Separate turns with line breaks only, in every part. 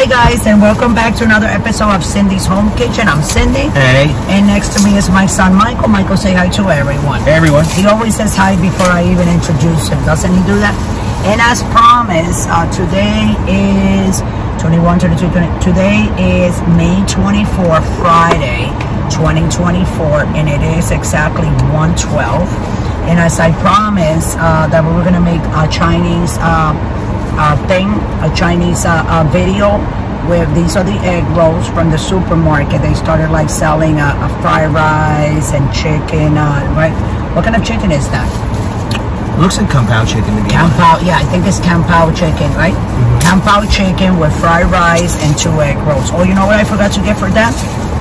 Hi guys, and welcome back to another episode of Cindy's Home Kitchen. I'm Cindy,
Hey,
and next to me is my son Michael. Michael, say hi to everyone.
hey everyone.
He always says hi before I even introduce him. Doesn't he do that? And as promised, uh, today is 21, 22, 20. Today is May 24, Friday, 2024, and it is exactly 112. And as I promised, uh, that we were gonna make a Chinese uh, uh, thing, a Chinese uh, uh, video. Where these are the egg rolls from the supermarket. They started like selling a, a fried rice and chicken, uh, right? What kind of chicken is that?
Looks like pao chicken to me.
Pao, yeah, I think it's Pao chicken, right? Kung Pao chicken with fried rice and two egg rolls. Oh, you know what I forgot to get for that?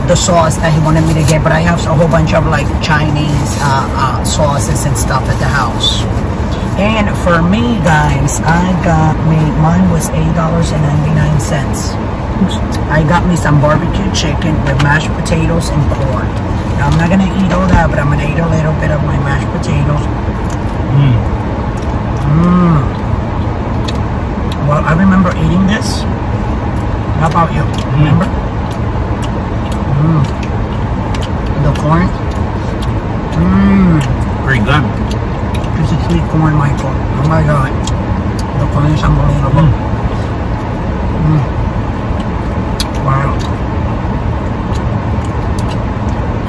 The sauce that he wanted me to get, but I have a whole bunch of like Chinese uh, uh, sauces and stuff at the house. And for me, guys, I got me, mine was $8.99. I got me some barbecue chicken with mashed potatoes and corn. Now, I'm not gonna eat all that, but I'm gonna eat a little bit of my mashed potatoes. Mmm. Mmm. Well, I remember eating this. How about you? Hmm. Remember? Mmm. The corn. Mmm.
Pretty good.
Sweet corn, Michael. Oh my god. The corn is unbelievable. Mm. Wow.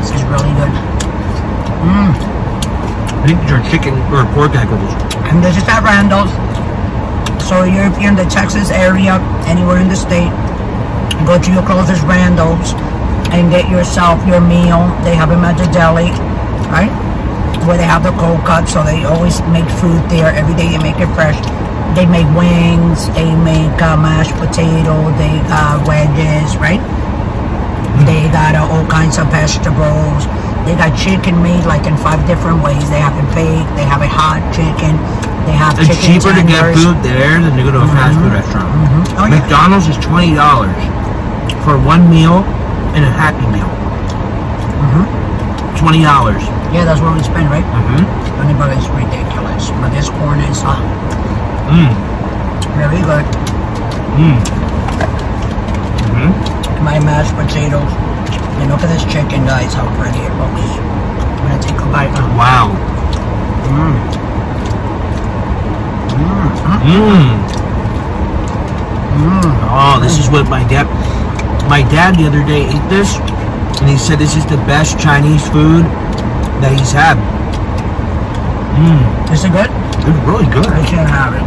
This is really good. Mmm.
I think these are chicken or pork rolls.
And this is at Randall's. So you're, if you're in the Texas area, anywhere in the state, go to your closest Randall's and get yourself your meal. They have them at the deli, right? where they have the cold cut, so they always make food there. Every day they make it fresh. They make wings, they make uh, mashed potato, they got wedges, right? They got uh, all kinds of vegetables. They got chicken made like in five different ways. They have it baked, they have it hot chicken, they have
it's
chicken
cheaper tenders. to get food there than to go to a mm -hmm. fast food mm-hmm. restaurant.
Mm -hmm. oh,
McDonald's yeah. is twenty dollars for one meal and a happy meal.
Mm
-hmm. $20.
Yeah, that's what we spend, right?
Mm-hmm.
Honey butter is ridiculous, but this corn is uh,
mm.
very good.
Mm. Mm -hmm.
My mashed potatoes, and look at this chicken, guys, how pretty it looks. I'm gonna take a bite. Now.
Wow.
Mmm. Mmm.
Mmm.
Mmm.
Oh, this is what my dad, my dad the other day ate this and he said this is the best Chinese food that he's had. Mmm.
Is it good?
It's really good.
I can't have it.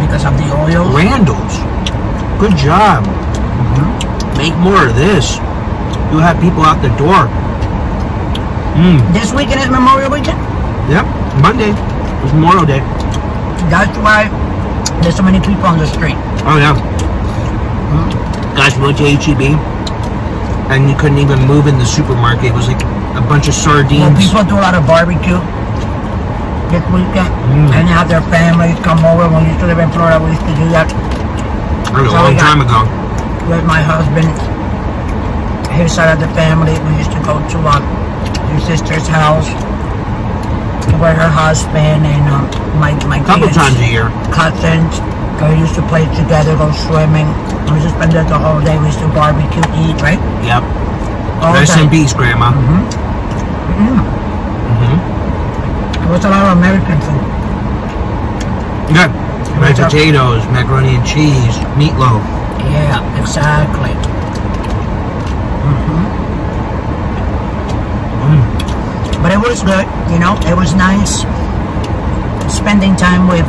Because of the oil.
Randall's. Good job.
Mhm.
Make more of this. You'll have people out the door. Mmm.
This weekend is Memorial Weekend.
Yep. Monday is Memorial Day.
That's why there's so many people on the street.
Oh yeah.
Mm.
Guys, we went to HEB, and you couldn't even move in the supermarket. It was like a bunch of sardines.
Well, people do a lot of barbecue this weekend
Mm.
and have their families come over. When we used to live in Florida, we used to do that
That was a
So
long
got-
time ago.
with my husband. His side of the family, we used to go to uh, your sister's house where her husband and uh, my my
couple times a year.
cousins, we used to play together, go swimming. We used to spend the whole day. We used to barbecue, eat, right?
Yep.
All
Rest in peace, Grandma.
Mm-hmm.
Mm-hmm.
It was a lot of American food.
Good. Mashed potatoes, macaroni and cheese, meatloaf.
Yeah, exactly. Mm-hmm.
Mm.
But it was good, you know. It was nice spending time with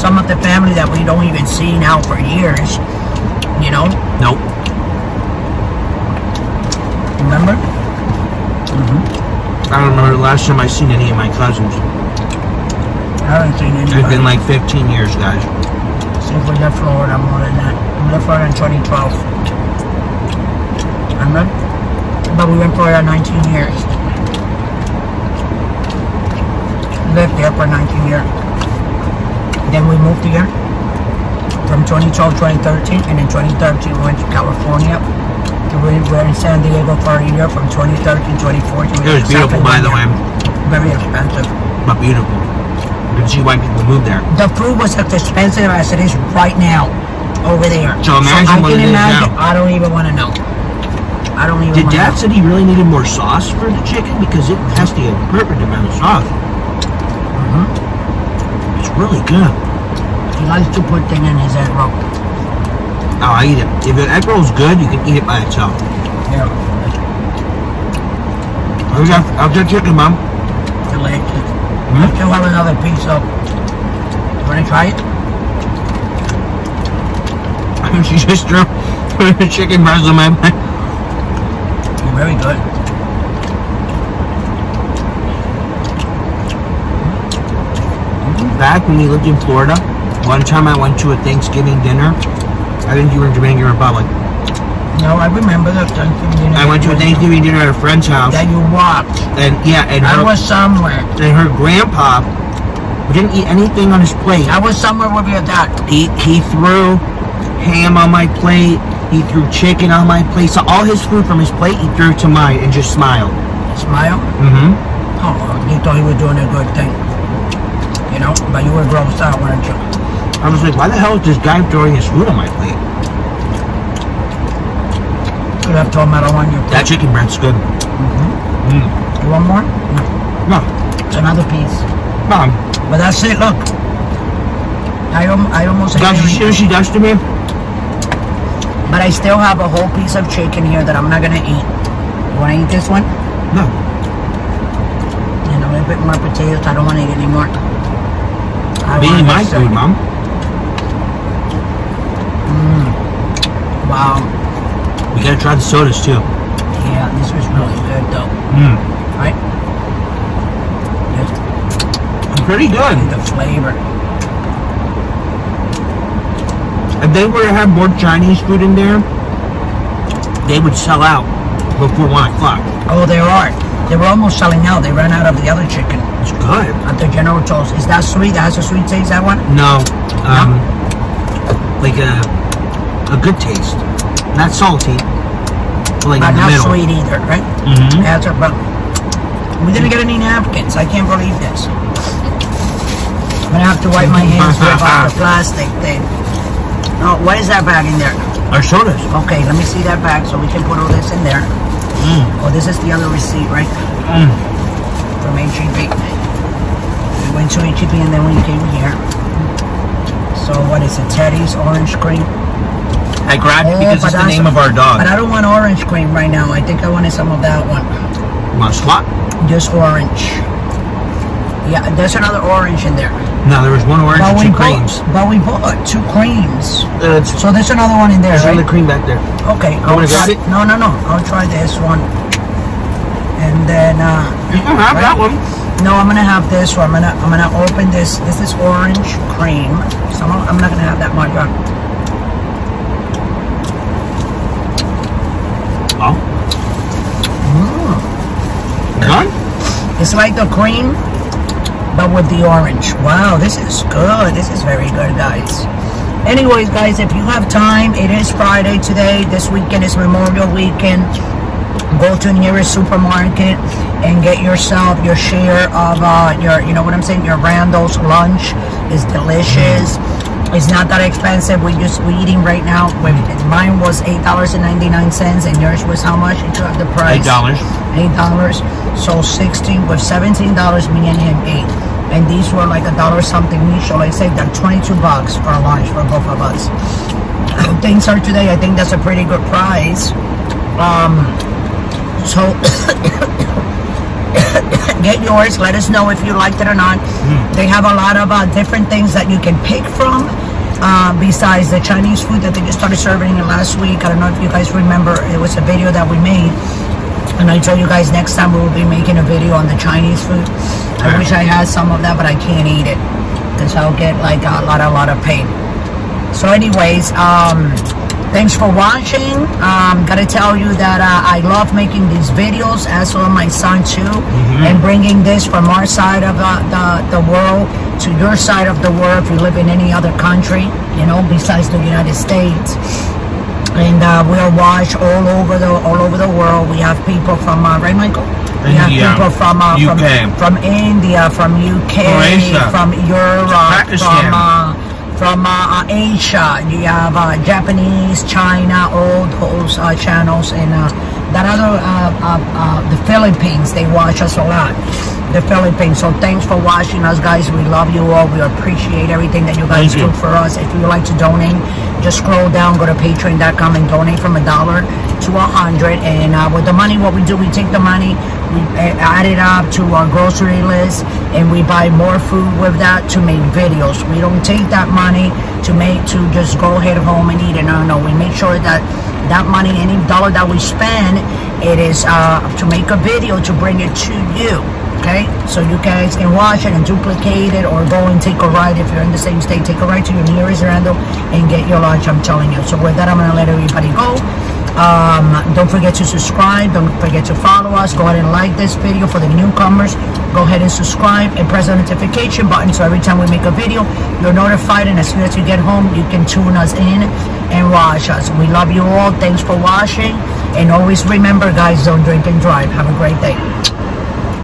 some of the family that we don't even see now for years. You know,
Nope.
remember? Mhm.
I don't remember the last time I seen any of my cousins.
I haven't seen anybody.
It's been like 15 years, guys.
since we left Florida. More than that, we left Florida in 2012. Remember? But we went Florida 19 years. Lived there for 19 years. Then we moved here from 2012, 2013, and in 2013 we went to California. We were in San Diego for a year from 2013, 2014.
It was beautiful, by the way.
Very expensive.
But beautiful. can see why people move there.
The food was as expensive as it is right now over there.
So imagine
I
what
can
it is
imagine.
now.
I don't even want to know. I don't even.
Did Dad said he really needed more sauce for the chicken because it has a perfect amount of sauce.
Mm-hmm.
It's really good.
He likes to put things in his egg roll.
Oh, I eat it. If an egg roll's good, you can eat it by itself.
Yeah.
How's that, how's that chicken, Mom?
Delicious.
Hmm?
I still have another piece of. You want to try it?
she just threw the chicken breast on my plate.
Very good.
Back when we lived in Florida, one time I went to a Thanksgiving dinner. I think you were in Dominican Republic.
No, I remember the Thanksgiving dinner.
I went to a Thanksgiving dinner at a friend's house,
That you walked.
and yeah, and
I
her,
was somewhere.
and her grandpa didn't eat anything on his plate.
I was somewhere with your dad.
He he threw ham on my plate. He threw chicken on my plate. So all his food from his plate, he threw to mine and just smiled.
Smile.
Mm-hmm.
Oh, you thought he was doing a good thing. You know, but you were grossed out, weren't you?
I was like, why the hell is this guy throwing his food on my plate?
Could have told him I don't want your
That chicken breast's good. Mm hmm.
You want more? No.
No,
It's another piece.
mom.
But that's it, look. I, al- I almost
Guys, you see what she does to me?
But I still have a whole piece of chicken here that I'm not gonna eat. You wanna eat this one?
No.
And a little bit more potatoes. I don't wanna eat anymore. Want
my food, mom.
Wow.
We gotta try the sodas too.
Yeah, this was really good though.
Mm.
Right? Just
Pretty good.
the flavor.
If they were to have more Chinese food in there, they would sell out before one o'clock.
Oh, they are. They were almost selling out. They ran out of the other chicken
It's good.
at the General Tso's. Is that sweet? That has a sweet taste, that one?
No, um, like a a good taste, not salty, but like
But not
middle.
sweet either, right? Mm-hmm. That's a, but we didn't get any napkins. I can't believe this. I'm gonna have to wipe my hands with the plastic thing. Oh, what is that bag in there?
Our sodas.
Okay, let me see that bag so we can put all this in there.
Mm.
Oh, this is the other receipt, right?
Mm.
From HEB. To HEB and then we came here. So what is it? Teddy's orange cream.
I grabbed it
Oh,
because it's the name of our dog.
But I don't want orange cream right now. I think I wanted some of that one.
You want to swap?
Just orange. Yeah, there's another orange in there.
No, there was one orange
But
and
we
two
bought,
creams.
but we bought two creams.
Uh,
So there's another one in there,
there's
right?
another cream back there.
Okay, I'll
wanna
try.
grab it?
No, no, no. I'll try this one. And then, uh,
You can have
Right.
that one.
No, I'm gonna have this or I'm gonna, I'm gonna open this. This is orange cream. So I'm, I'm not gonna have that much.
Oh. Mm. Done?
It's like the cream, but with the orange. Wow, this is good. This is very good, guys. Anyways, guys, if you have time, it is Friday today. This weekend is Memorial Weekend. Go to nearest supermarket and get yourself your share of uh, your, you know what I'm saying, your Randall's lunch is delicious. It's not that expensive. We just we eating right now. With, mine was eight dollars and ninety nine cents, and yours was how much? You have the price
Eight dollars.
eight dollars. So sixteen with seventeen dollars me and him ate. And these were like a dollar something each. So like say that twenty two bucks for lunch for both of us. Things are today, I think that's a pretty good price. Um so get yours. Let us know if you liked it or not. They have a lot of uh, different things that you can pick from. Uh, besides the Chinese food that they just started serving last week. I don't know if you guys remember. It was a video that we made. And I told you guys next time we will be making a video on the Chinese food. I wish I had some of that, but I can't eat it. Because I'll get like a lot, a lot of pain. So anyways, um, thanks for watching. Um, gotta tell you that uh, I love making these videos, as well my son too, and bringing this from our side of the, the, the world to your side of the world if you live in any other country, you know, besides the United States. And uh, we are watched all over the all over the world. We have people from uh, right, Michael. We have
India,
people from uh,
UK.
from from India, from UK,
Croatia,
from Europe,
Pakistan.
from uh, from uh, uh, Asia. You have uh, Japanese, China, all those channels, and that other the Philippines. They watch us a lot. The Philippines. So thanks for watching us, guys. We love you all. We appreciate everything that you guys
Thank you.
do for us. If you would like to donate, just scroll down, go to patreon.com and donate from a dollar to a hundred. And uh, with the money, what we do, we take the money, we uh, add it up to our grocery list, and we buy more food with that to make videos. We don't take that money to make to just go ahead home and eat it. No, no, we make sure that that money, any dollar that we spend, it is uh, to make a video to bring it to you. Okay, so you guys can watch it and duplicate it, or go and take a ride if you're in the same state. Take a ride to your nearest Randall's and get your lunch. I'm telling you. So with that, I'm gonna let everybody go. Um, don't forget to subscribe. Don't forget to follow us. Go ahead and like this video for the newcomers. Go ahead and subscribe and press the notification button so every time we make a video, you're notified. And as soon as you get home, you can tune us in and watch us. We love you all. Thanks for watching. And always remember, guys, don't drink and drive. Have a great day.